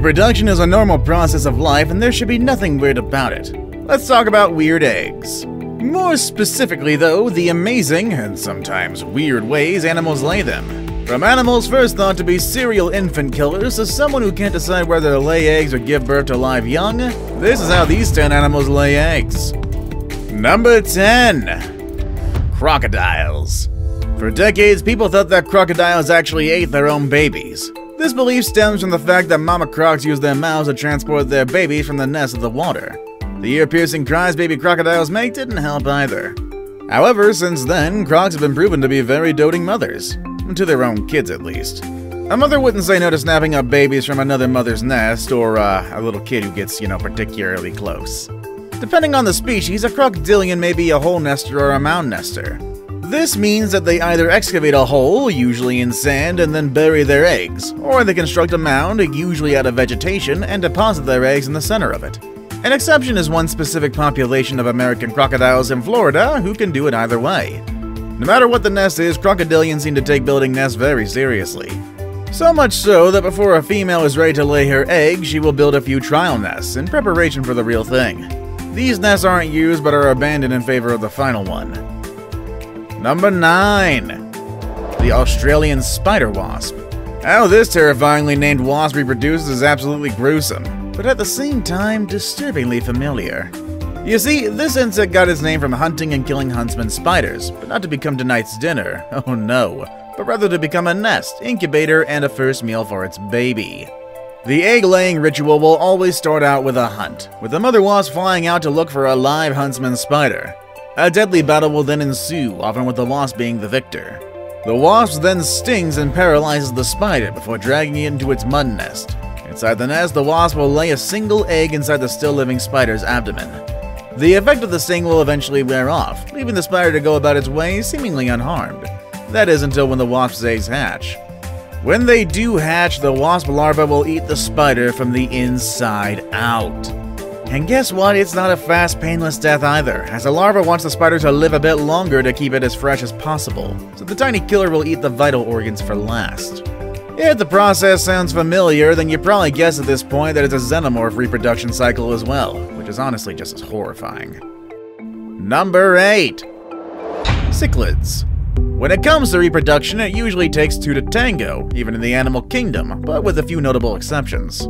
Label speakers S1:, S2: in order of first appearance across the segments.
S1: Reproduction is a normal process of life and there should be nothing weird about it. Let's talk about weird eggs. More specifically, though, the amazing, and sometimes weird ways animals lay them. From animals first thought to be serial infant killers to someone who can't decide whether to lay eggs or give birth to live young, this is how these 10 animals lay eggs. Number 10 Crocodiles. For decades, people thought that crocodiles actually ate their own babies. This belief stems from the fact that mama crocs use their mouths to transport their babies from the nest to the water. The ear-piercing cries baby crocodiles make didn't help either. However, since then, crocs have been proven to be very doting mothers. To their own kids, at least. A mother wouldn't say no to snapping up babies from another mother's nest, or uh, a little kid who gets, you know, particularly close. Depending on the species, a crocodilian may be a hole nester or a mound nester. This means that they either excavate a hole, usually in sand, and then bury their eggs, or they construct a mound, usually out of vegetation, and deposit their eggs in the center of it. An exception is one specific population of American crocodiles in Florida who can do it either way. No matter what the nest is, crocodilians seem to take building nests very seriously. So much so that before a female is ready to lay her egg, she will build a few trial nests in preparation for the real thing. These nests aren't used but are abandoned in favor of the final one. Number 9. The Australian Spider Wasp. How this terrifyingly named wasp reproduces is absolutely gruesome, but at the same time disturbingly familiar. You see, this insect got its name from hunting and killing huntsman spiders, but not to become tonight's dinner, oh no, but rather to become a nest, incubator, and a first meal for its baby. The egg laying ritual will always start out with a hunt, with the mother wasp flying out to look for a live huntsman spider. A deadly battle will then ensue, often with the wasp being the victor. The wasp then stings and paralyzes the spider before dragging it into its mud nest. Inside the nest, the wasp will lay a single egg inside the still living spider's abdomen. The effect of the sting will eventually wear off, leaving the spider to go about its way seemingly unharmed. That is until when the wasp's eggs hatch. When they do hatch, the wasp larva will eat the spider from the inside out. And guess what? It's not a fast, painless death either, as the larva wants the spider to live a bit longer to keep it as fresh as possible, so the tiny killer will eat the vital organs for last. If the process sounds familiar, then you probably guess at this point that it's a xenomorph reproduction cycle as well, which is honestly just as horrifying. Number 8 Cichlids. When it comes to reproduction, it usually takes two to tango, even in the animal kingdom, but with a few notable exceptions.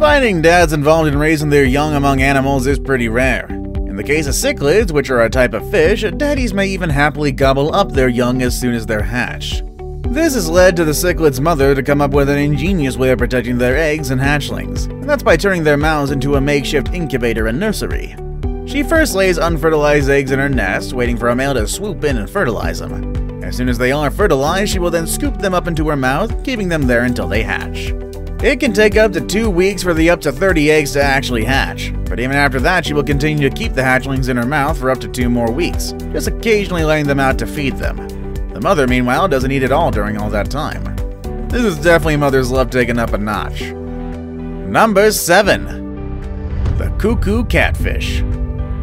S1: Finding dads involved in raising their young among animals is pretty rare. In the case of cichlids, which are a type of fish, daddies may even happily gobble up their young as soon as they're hatched. This has led to the cichlid's mother to come up with an ingenious way of protecting their eggs and hatchlings, and that's by turning their mouths into a makeshift incubator and nursery. She first lays unfertilized eggs in her nest, waiting for a male to swoop in and fertilize them. As soon as they are fertilized, she will then scoop them up into her mouth, keeping them there until they hatch. It can take up to two weeks for the up to 30 eggs to actually hatch, but even after that, she will continue to keep the hatchlings in her mouth for up to two more weeks, just occasionally letting them out to feed them. The mother, meanwhile, doesn't eat at all during all that time. This is definitely mother's love taken up a notch. Number 7 The Cuckoo Catfish.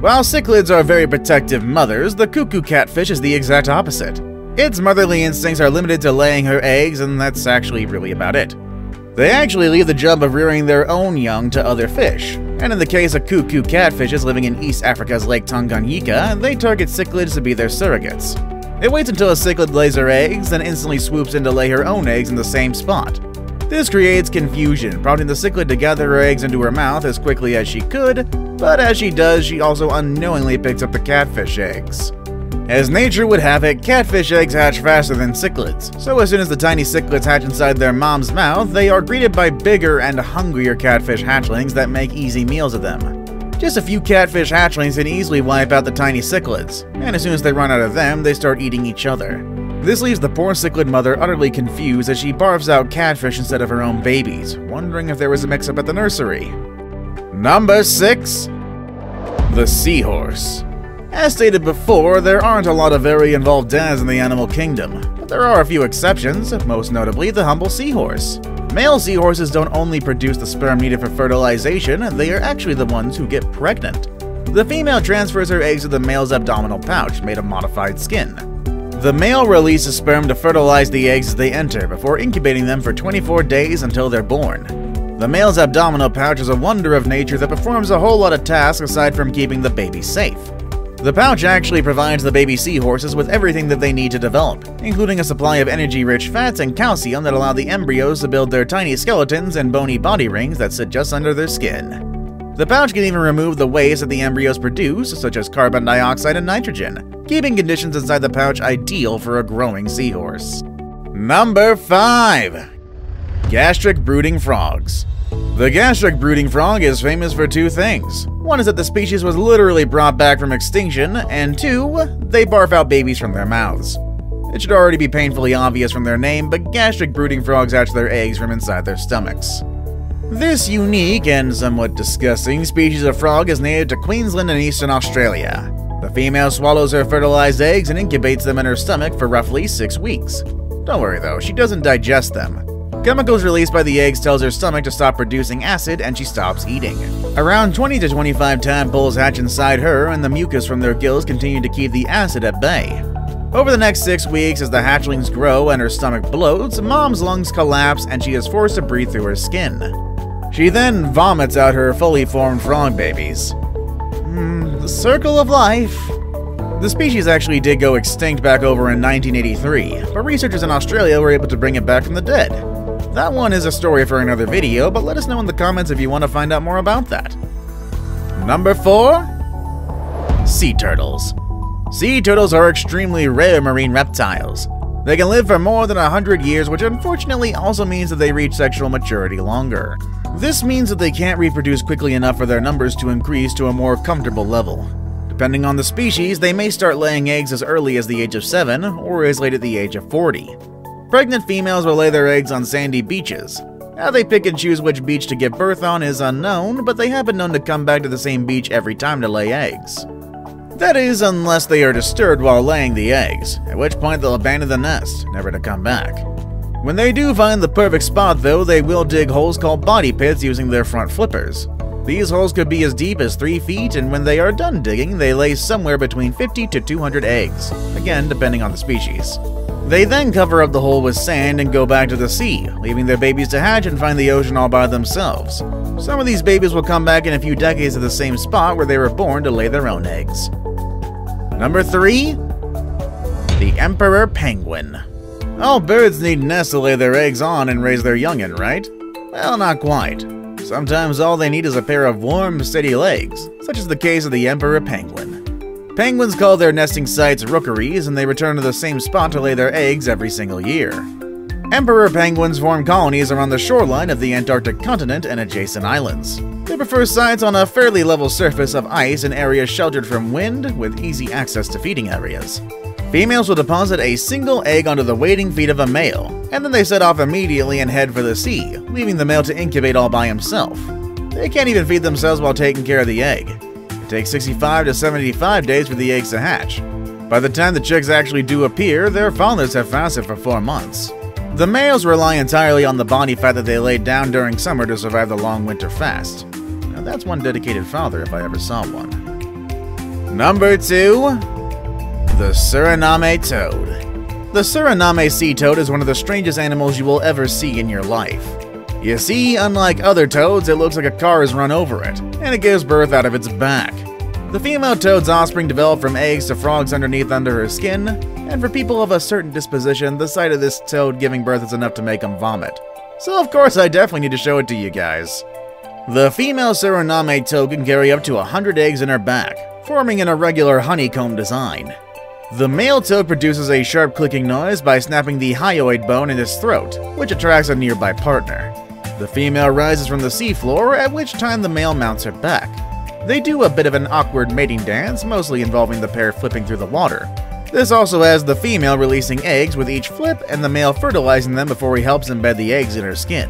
S1: While cichlids are very protective mothers, the cuckoo catfish is the exact opposite. Its motherly instincts are limited to laying her eggs, and that's actually really about it. They actually leave the job of rearing their own young to other fish, and in the case of cuckoo catfishes living in East Africa's Lake Tanganyika, they target cichlids to be their surrogates. It waits until a cichlid lays her eggs, then instantly swoops in to lay her own eggs in the same spot. This creates confusion, prompting the cichlid to gather her eggs into her mouth as quickly as she could, but as she does, she also unknowingly picks up the catfish eggs. As nature would have it, catfish eggs hatch faster than cichlids, so as soon as the tiny cichlids hatch inside their mom's mouth, they are greeted by bigger and hungrier catfish hatchlings that make easy meals of them. Just a few catfish hatchlings can easily wipe out the tiny cichlids, and as soon as they run out of them, they start eating each other. This leaves the poor cichlid mother utterly confused as she barfs out catfish instead of her own babies, wondering if there was a mix-up at the nursery. Number 6 The Seahorse as stated before, there aren't a lot of very involved dads in the animal kingdom, but there are a few exceptions, most notably the humble seahorse. Male seahorses don't only produce the sperm needed for fertilization, they are actually the ones who get pregnant. The female transfers her eggs to the male's abdominal pouch, made of modified skin. The male releases sperm to fertilize the eggs as they enter, before incubating them for 24 days until they're born. The male's abdominal pouch is a wonder of nature that performs a whole lot of tasks aside from keeping the baby safe. The pouch actually provides the baby seahorses with everything that they need to develop, including a supply of energy-rich fats and calcium that allow the embryos to build their tiny skeletons and bony body rings that sit just under their skin. The pouch can even remove the waste that the embryos produce, such as carbon dioxide and nitrogen, keeping conditions inside the pouch ideal for a growing seahorse. Number 5. Gastric Brooding Frogs The gastric brooding frog is famous for two things. One is that the species was literally brought back from extinction, and two, they barf out babies from their mouths. It should already be painfully obvious from their name, but gastric brooding frogs hatch their eggs from inside their stomachs. This unique and somewhat disgusting species of frog is native to Queensland and eastern Australia. The female swallows her fertilized eggs and incubates them in her stomach for roughly six weeks. Don't worry though, she doesn't digest them. Chemicals released by the eggs tells her stomach to stop producing acid and she stops eating. Around 20 to 25 tadpoles hatch inside her and the mucus from their gills continue to keep the acid at bay. Over the next six weeks, as the hatchlings grow and her stomach bloats, mom's lungs collapse and she is forced to breathe through her skin. She then vomits out her fully formed frog babies. Hmm, the circle of life. The species actually did go extinct back over in 1983, but researchers in Australia were able to bring it back from the dead. That one is a story for another video, but let us know in the comments if you want to find out more about that. Number 4. Sea Turtles Sea turtles are extremely rare marine reptiles. They can live for more than 100 years, which unfortunately also means that they reach sexual maturity longer. This means that they can't reproduce quickly enough for their numbers to increase to a more comfortable level. Depending on the species, they may start laying eggs as early as the age of 7 or as late as the age of 40. Pregnant females will lay their eggs on sandy beaches. How they pick and choose which beach to give birth on is unknown, but they have been known to come back to the same beach every time to lay eggs. That is, unless they are disturbed while laying the eggs, at which point they'll abandon the nest, never to come back. When they do find the perfect spot, though, they will dig holes called body pits using their front flippers. These holes could be as deep as 3 feet, and when they are done digging, they lay somewhere between 50 to 200 eggs, again depending on the species. They then cover up the hole with sand and go back to the sea, leaving their babies to hatch and find the ocean all by themselves. Some of these babies will come back in a few decades to the same spot where they were born to lay their own eggs. Number 3. The Emperor Penguin All birds need nests to lay their eggs on and raise their youngin', right? Well, not quite. Sometimes all they need is a pair of warm, steady legs, such as the case of the Emperor Penguin. Penguins call their nesting sites rookeries, and they return to the same spot to lay their eggs every single year. Emperor penguins form colonies around the shoreline of the Antarctic continent and adjacent islands. They prefer sites on a fairly level surface of ice in areas sheltered from wind, with easy access to feeding areas. Females will deposit a single egg onto the waiting feet of a male, and then they set off immediately and head for the sea, leaving the male to incubate all by himself. They can't even feed themselves while taking care of the egg. It takes 65 to 75 days for the eggs to hatch. By the time the chicks actually do appear, their fathers have fasted for 4 months. The males rely entirely on the body fat that they laid down during summer to survive the long winter fast. Now that's one dedicated father if I ever saw one. Number 2. The Suriname Toad. The Suriname sea toad is one of the strangest animals you will ever see in your life. You see, unlike other toads, it looks like a car has run over it, and it gives birth out of its back. The female toad's offspring develop from eggs to frogs underneath under her skin, and for people of a certain disposition, the sight of this toad giving birth is enough to make them vomit. So of course I definitely need to show it to you guys. The female Suriname toad can carry up to 100 eggs in her back, forming an irregular honeycomb design. The male toad produces a sharp clicking noise by snapping the hyoid bone in his throat, which attracts a nearby partner. The female rises from the seafloor, at which time the male mounts her back. They do a bit of an awkward mating dance, mostly involving the pair flipping through the water. This also has the female releasing eggs with each flip and the male fertilizing them before he helps embed the eggs in her skin.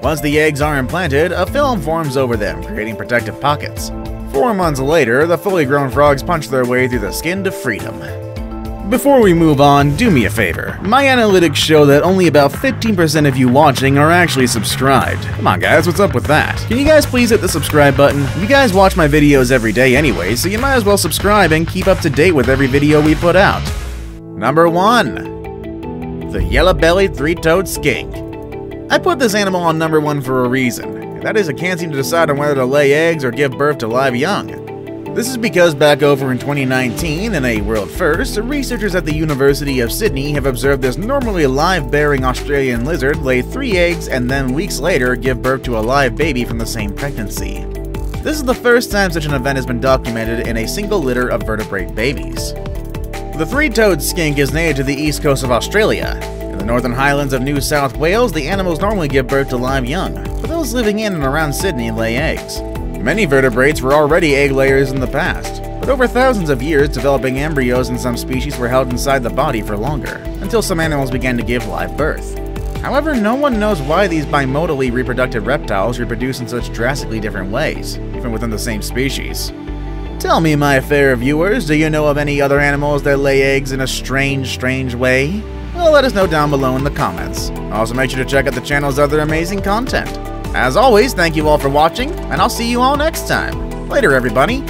S1: Once the eggs are implanted, a film forms over them, creating protective pockets. Four months later, the fully grown frogs punch their way through the skin to freedom. Before we move on, do me a favor. My analytics show that only about 15% of you watching are actually subscribed. Come on guys, what's up with that? Can you guys please hit the subscribe button? You guys watch my videos every day anyway, so you might as well subscribe and keep up to date with every video we put out. Number 1. The Yellow-Bellied Three-Toed Skink I put this animal on number one for a reason. That is, it can't seem to decide on whether to lay eggs or give birth to live young. This is because back over in 2019, in a world first, researchers at the University of Sydney have observed this normally live-bearing Australian lizard lay three eggs and then weeks later give birth to a live baby from the same pregnancy. This is the first time such an event has been documented in a single litter of vertebrate babies. The three-toed skink is native to the east coast of Australia. In the northern highlands of New South Wales, the animals normally give birth to live young, but those living in and around Sydney lay eggs. Many vertebrates were already egg layers in the past, but over thousands of years, developing embryos in some species were held inside the body for longer, until some animals began to give live birth. However, no one knows why these bimodally reproductive reptiles reproduce in such drastically different ways, even within the same species. Tell me, my fair viewers, do you know of any other animals that lay eggs in a strange, strange way? Well, let us know down below in the comments. Also, make sure to check out the channel's other amazing content. As always, thank you all for watching, and I'll see you all next time. Later, everybody.